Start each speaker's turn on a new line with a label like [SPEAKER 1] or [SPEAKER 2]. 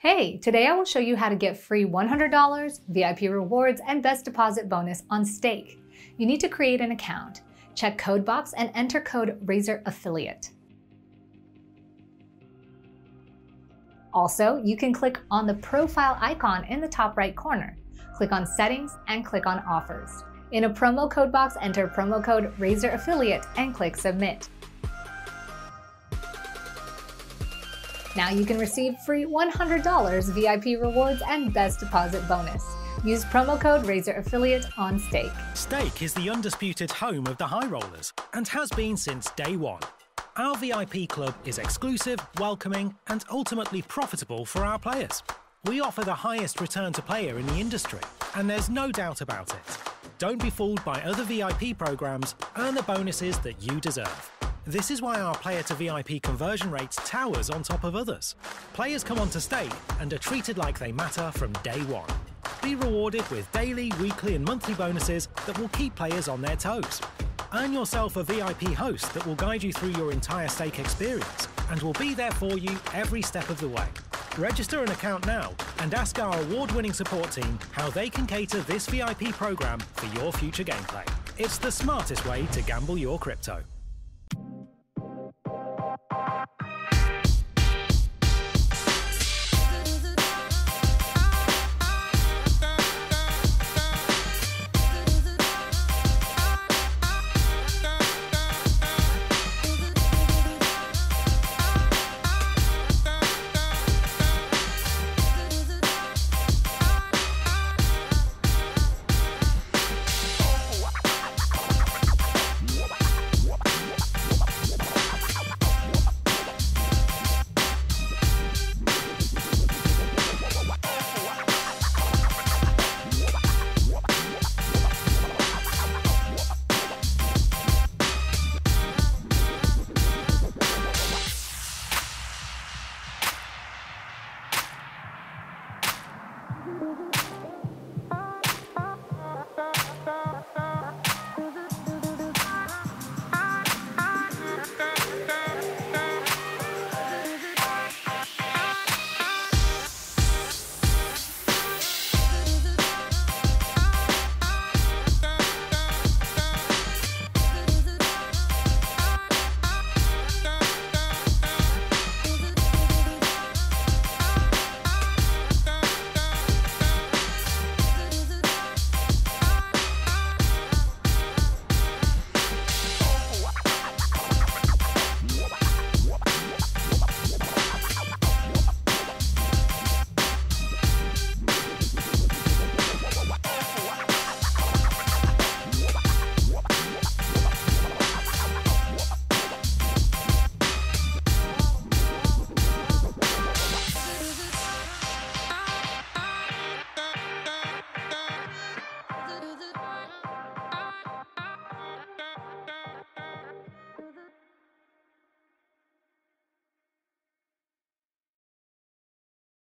[SPEAKER 1] Hey, today I will show you how to get free $100, VIP rewards, and best deposit bonus on Stake. You need to create an account. Check code box and enter code Razor Affiliate. Also, you can click on the profile icon in the top right corner. Click on Settings and click on Offers. In a promo code box, enter promo code Razor Affiliate and click Submit. Now you can receive free $100 VIP rewards and best deposit bonus. Use promo code Razor Affiliate on Stake.
[SPEAKER 2] Stake is the undisputed home of the High Rollers and has been since day one. Our VIP club is exclusive, welcoming, and ultimately profitable for our players. We offer the highest return to player in the industry, and there's no doubt about it. Don't be fooled by other VIP programs, earn the bonuses that you deserve. This is why our player to VIP conversion rate towers on top of others. Players come onto stake and are treated like they matter from day one. Be rewarded with daily, weekly, and monthly bonuses that will keep players on their toes. Earn yourself a VIP host that will guide you through your entire stake experience and will be there for you every step of the way. Register an account now and ask our award winning support team how they can cater this VIP program for your future gameplay. It's the smartest way to gamble your crypto.